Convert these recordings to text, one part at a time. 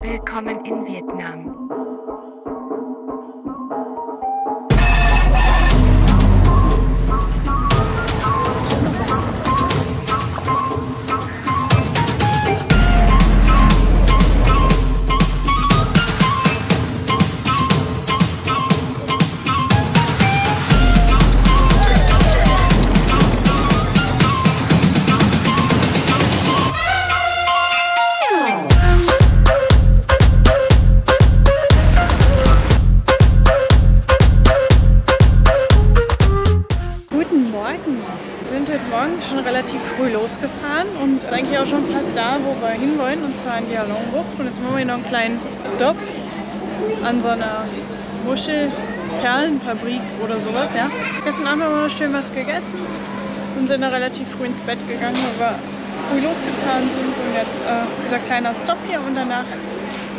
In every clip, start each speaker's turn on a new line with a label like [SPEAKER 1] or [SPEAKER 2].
[SPEAKER 1] Willkommen in Vietnam.
[SPEAKER 2] Kleinen Stop an so einer Muschelperlenfabrik oder sowas, ja. Gestern Abend haben wir schön was gegessen und sind da relativ früh ins Bett gegangen, weil wir früh losgefahren sind. Und jetzt äh, dieser kleiner Stop hier und danach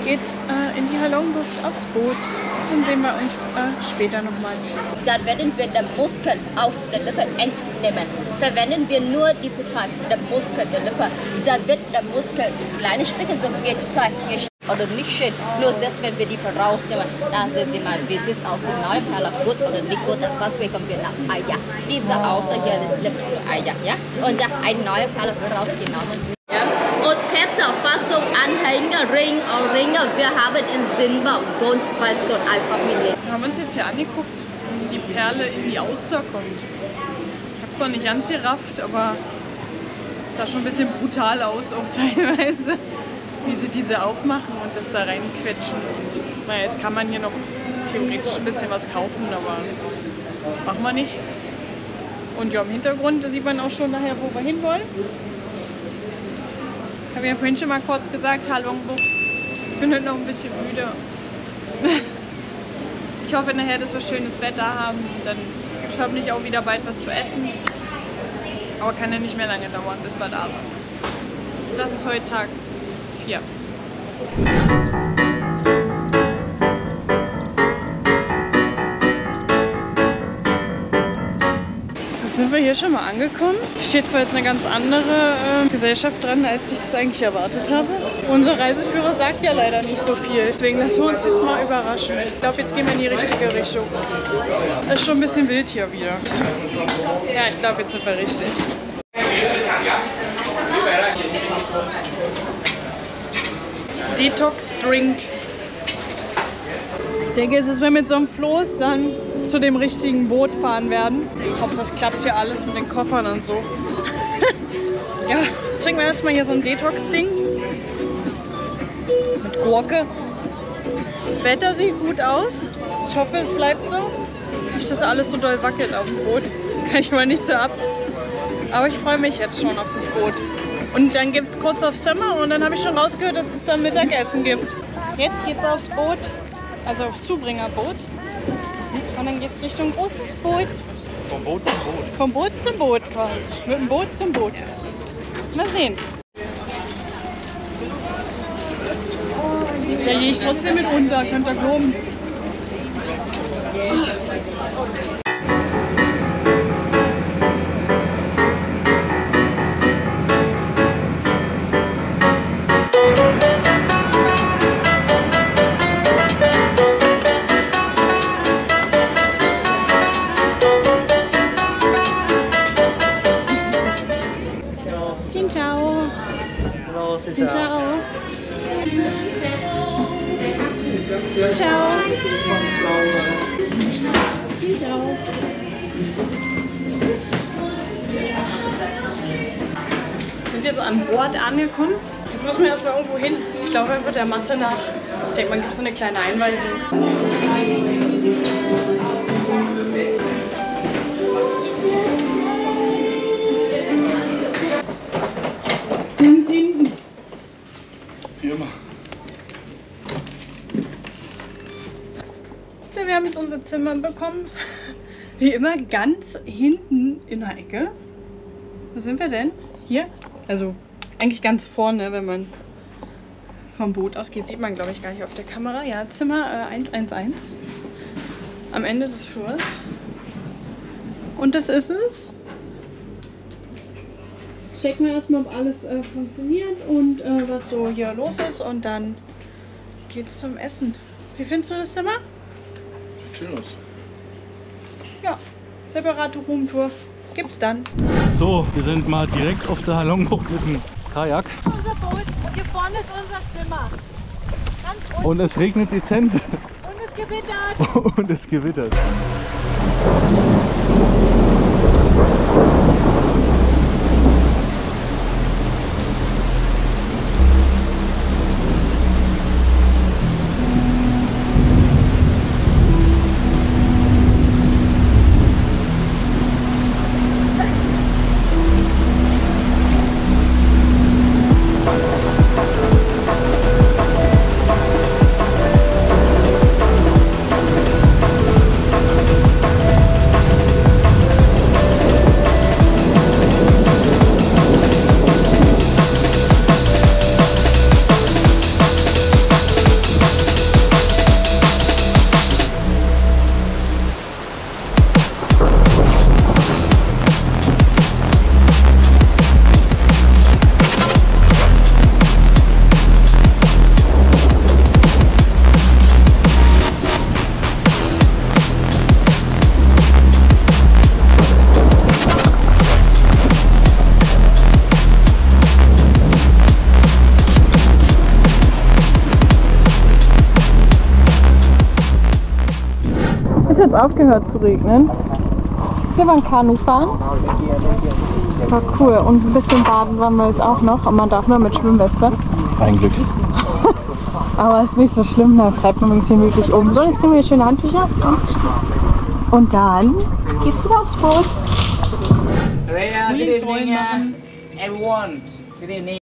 [SPEAKER 2] geht's äh, in die Halongbucht aufs Boot. Dann sehen wir uns äh, später nochmal.
[SPEAKER 3] Dann werden wir den Muskel auf der Lippe entnehmen. Verwenden wir nur diese Teil, den Muskel der Lippe, dann wird der Muskel in kleine Stücke so gezeichnet oder nicht schön. Nur selbst wenn wir die rausnehmen, dann sehen Sie mal, wie sieht es aus, die neue Perle gut oder nicht gut. Was bekommen wir nach Eier? Diese außer hier das Lippe oder Eier, ja? Und dann eine neue Perle rausgenommen. Ja? Und Kette, Fassung, Anhänger, Ring, Ringe, wir haben in Silber, Gold, Weißgold einfach mit
[SPEAKER 2] Wir haben uns jetzt hier angeguckt, wie die Perle in die Auster kommt. Ich habe es noch nicht ganz aber es sah schon ein bisschen brutal aus, auch teilweise, wie sie diese aufmachen und das da reinquetschen. Und naja, jetzt kann man hier noch theoretisch ein bisschen was kaufen, aber machen wir nicht. Und ja, im Hintergrund sieht man auch schon nachher, wo wir hinwollen. Ich habe ja vorhin schon mal kurz gesagt, hallo, ich bin heute noch ein bisschen müde. Ich hoffe nachher, dass wir schönes Wetter haben. Dann gibt es hoffentlich auch wieder bald was zu essen. Aber kann ja nicht mehr lange dauern, bis wir da sind. Das ist heute Tag 4. Da sind wir hier schon mal angekommen. Hier steht zwar jetzt eine ganz andere äh, Gesellschaft dran, als ich das eigentlich erwartet habe. Unser Reiseführer sagt ja leider nicht so viel. Deswegen lassen wir uns jetzt mal überraschen. Ich glaube, jetzt gehen wir in die richtige Richtung. Das ist schon ein bisschen wild hier wieder. Ja, ich glaube, jetzt sind wir richtig. Detox Drink. Ich denke, jetzt, dass wir mit so einem Floß dann zu dem richtigen Boot fahren werden. Ob das klappt hier alles mit den Koffern und so. ja, jetzt trinken wir erstmal hier so ein Detox-Ding. Mit Gurke. Wetter sieht gut aus. Ich hoffe, es bleibt so. Nicht, dass alles so doll wackelt auf dem Boot. Kann ich mal nicht so ab. Aber ich freue mich jetzt schon auf das Boot. Und dann gibt es kurz auf Summer und dann habe ich schon rausgehört, dass es dann Mittagessen gibt. Jetzt geht's aufs Boot, also aufs Zubringerboot. Und dann geht's Richtung großes Boot.
[SPEAKER 4] Vom Boot zum Boot.
[SPEAKER 2] Vom Boot zum Boot quasi. Mit dem Boot zum Boot. Mal sehen. Da gehe ich trotzdem mit unter, könnt ihr glauben. Xin angekommen. Jetzt müssen wir erstmal irgendwo hin. Ich glaube, einfach der Masse nach. Ich denke, man gibt so eine kleine Einweisung. Ganz hinten.
[SPEAKER 4] Wie immer.
[SPEAKER 2] So, wir haben jetzt unser Zimmer bekommen. Wie immer ganz hinten in der Ecke. Wo sind wir denn? Hier? Also eigentlich ganz vorne, wenn man vom Boot aus geht, sieht man glaube ich gar nicht auf der Kamera. Ja, Zimmer äh, 111. Am Ende des Flurs. Und das ist es. Checken wir erstmal, ob alles äh, funktioniert und äh, was so hier los ist. Und dann geht's zum Essen. Wie findest du das Zimmer?
[SPEAKER 4] Sieht schön aus.
[SPEAKER 2] Ja, separate Roomtour. Gibt's dann.
[SPEAKER 4] So, wir sind mal direkt auf der Halongbucht mit dem Kajak
[SPEAKER 2] Unser Boot. Hier vorne ist unser Zimmer.
[SPEAKER 4] Und es regnet dezent
[SPEAKER 2] Und es gewittert.
[SPEAKER 4] und es gewittert.
[SPEAKER 2] Jetzt aufgehört zu regnen. Wir waren Kanu fahren. War cool. Und ein bisschen baden waren wir jetzt auch noch. Und man darf nur mit Schwimmweste.
[SPEAKER 4] Ein Glück.
[SPEAKER 2] Aber ist nicht so schlimm, da bleibt man ein bisschen wirklich oben. So, jetzt kriegen wir hier schöne Handtücher. Und dann geht's wieder aufs Boot.
[SPEAKER 5] Rhea, good
[SPEAKER 2] Frühlingsrollen
[SPEAKER 5] evening,
[SPEAKER 2] machen.
[SPEAKER 5] uh, everyone. Good evening.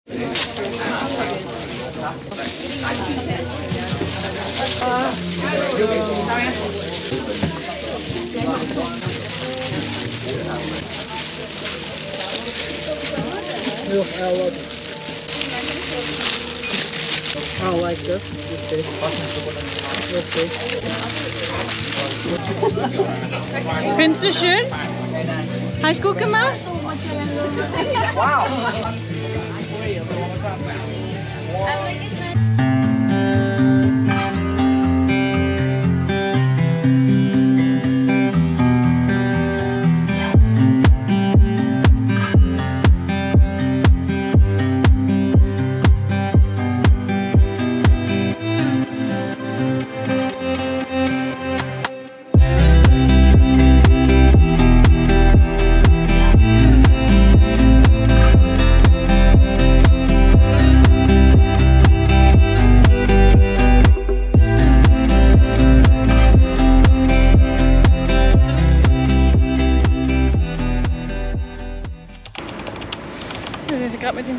[SPEAKER 5] Oh, like this? Okay. Okay.
[SPEAKER 2] Findest du schön? Habe ich gut gemacht?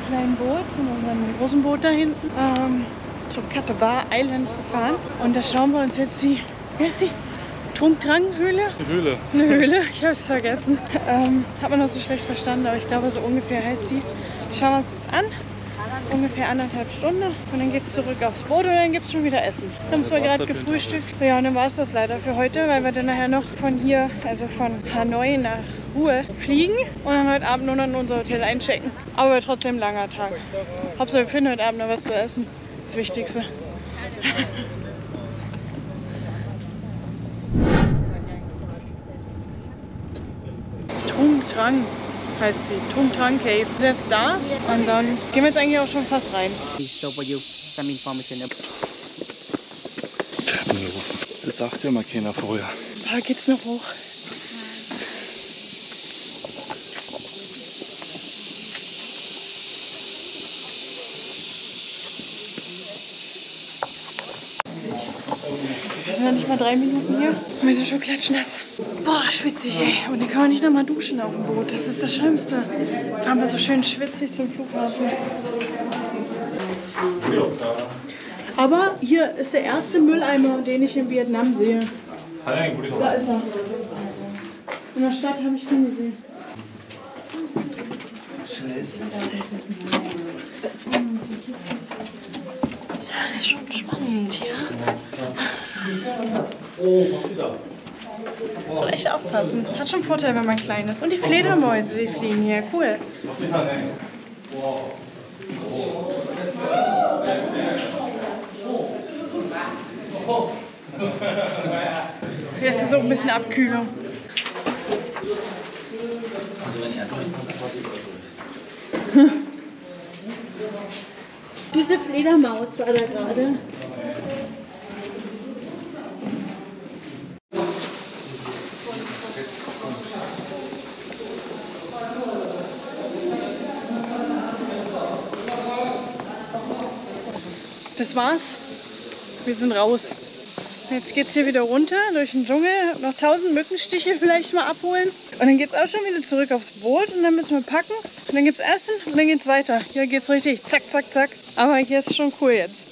[SPEAKER 2] Kleinen Boot und unserem großen Boot da hinten ähm, zum Katabar Island gefahren. Und da schauen wir uns jetzt die, wie heißt die? Trunk-Drang-Höhle?
[SPEAKER 4] Die Höhle.
[SPEAKER 2] Eine Höhle, ich habe es vergessen. Ähm, hat man noch so schlecht verstanden, aber ich glaube, so ungefähr heißt. Die schauen wir uns jetzt an. Ungefähr anderthalb Stunden. Und dann geht es zurück aufs Boot und dann gibt es schon wieder Essen. Wir haben zwar gerade gefrühstückt. Ja, und dann war es das leider für heute, weil wir dann nachher noch von hier, also von Hanoi nach Ruhe fliegen und dann heute Abend nur noch in unser Hotel einchecken. Aber trotzdem langer Tag. Hauptsache wir finden heute Abend noch was zu essen. Das Wichtigste. Tung Trang heißt sie. Tung Trang Cave. Wir sind jetzt da und dann gehen wir jetzt eigentlich auch schon fast rein.
[SPEAKER 4] Das sagt ja mal keiner vorher.
[SPEAKER 2] Da geht's noch hoch. Noch nicht mal drei Minuten hier. Und wir sind schon klatschnass. Boah, schwitzig, ey. Und dann kann man nicht noch mal duschen auf dem Boot. Das ist das Schlimmste. Fahren wir so schön schwitzig zum Flughafen. Aber hier ist der erste Mülleimer, den ich in Vietnam sehe. Da ist er. In der Stadt habe ich ihn gesehen. Ja, ist schon spannend hier. Soll echt aufpassen. Hat schon Vorteil, wenn man klein ist. Und die Fledermäuse, die fliegen hier. Cool. Jetzt ist auch ein bisschen Abkühlung. Diese Fledermaus war da gerade. War's. Wir sind raus. Jetzt geht's hier wieder runter durch den Dschungel. Noch tausend Mückenstiche vielleicht mal abholen. Und dann geht's auch schon wieder zurück aufs Boot und dann müssen wir packen. Und dann gibt's Essen und dann geht's weiter. Hier geht's richtig zack, zack, zack. Aber hier ist schon cool jetzt.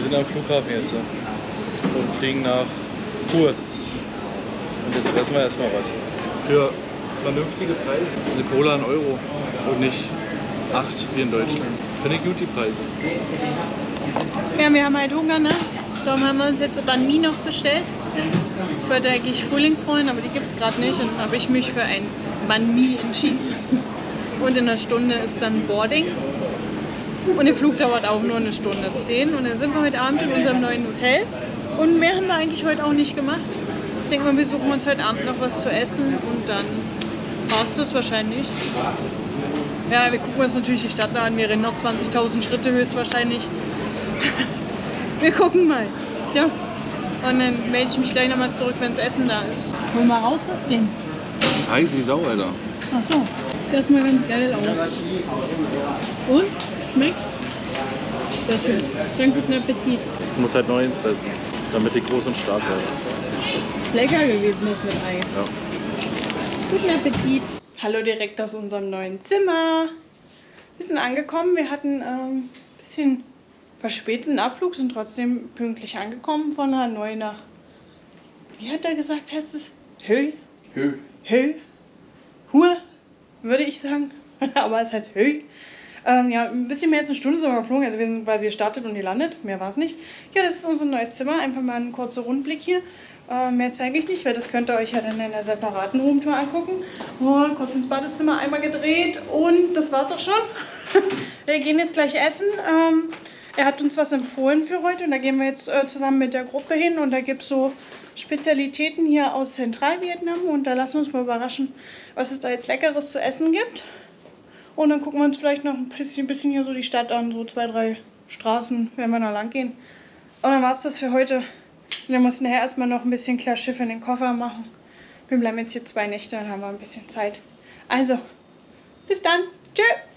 [SPEAKER 4] Wir sind am Flughafen jetzt und fliegen nach Tours. Und jetzt fressen wir erstmal was. Für vernünftige Preise. Eine Cola ein Euro und nicht 8 wie in Deutschland. Finde ich gut die Preise.
[SPEAKER 2] Ja, wir haben halt Hunger, ne? Darum haben wir uns jetzt Banh Mi noch bestellt. Ich wollte eigentlich Frühlingsrollen, aber die gibt es gerade nicht. Und dann habe ich mich für ein Banh Mi entschieden. Und in einer Stunde ist dann Boarding. Und der Flug dauert auch nur eine Stunde zehn. Und dann sind wir heute Abend in unserem neuen Hotel. Und mehr haben wir eigentlich heute auch nicht gemacht. Ich denke mal, wir suchen uns heute Abend noch was zu essen und dann war es das wahrscheinlich. Ja, wir gucken uns natürlich die Stadt an. Wir rennen noch 20.000 Schritte höchstwahrscheinlich. Wir gucken mal. Ja. Und dann melde ich mich gleich nochmal zurück, wenn das Essen da ist. Hol mal raus das Ding.
[SPEAKER 4] Heiß wie Sau, Alter.
[SPEAKER 2] Ach so. Sieht erstmal ganz geil aus. Und? Schmeckt? Sehr schön. Dann guten Appetit.
[SPEAKER 4] Ich muss halt neu ins Fressen, damit ich groß und stark werde.
[SPEAKER 2] Ist lecker gewesen, das mit Ei.
[SPEAKER 4] Ja.
[SPEAKER 2] Guten Appetit. Hallo direkt aus unserem neuen Zimmer. Wir sind angekommen. Wir hatten ein ähm, bisschen verspäteten Abflug, sind trotzdem pünktlich angekommen von Hanoi nach. Wie hat er gesagt, heißt es? Höh?
[SPEAKER 4] Hö.
[SPEAKER 2] Höh? Hur, würde ich sagen. Aber es heißt Höh. Ähm, ja, ein bisschen mehr als eine Stunde sind wir geflogen. Also wir sind quasi gestartet und gelandet. Mehr war es nicht. Ja, das ist unser neues Zimmer. Einfach mal ein kurzer Rundblick hier. Äh, mehr zeige ich nicht, weil das könnt ihr euch ja dann in einer separaten Roomtour angucken. Oh, kurz ins Badezimmer einmal gedreht und das war's auch schon. wir gehen jetzt gleich essen. Ähm, er hat uns was empfohlen für heute und da gehen wir jetzt äh, zusammen mit der Gruppe hin und da gibt es so Spezialitäten hier aus Zentralvietnam und da lassen wir uns mal überraschen, was es da jetzt Leckeres zu essen gibt. Und dann gucken wir uns vielleicht noch ein bisschen, bisschen hier so die Stadt an, so zwei, drei Straßen, wenn wir da lang gehen. Und dann war es das für heute. Wir mussten nachher erstmal noch ein bisschen klar Schiff in den Koffer machen. Wir bleiben jetzt hier zwei Nächte, dann haben wir ein bisschen Zeit. Also, bis dann. Tschüss.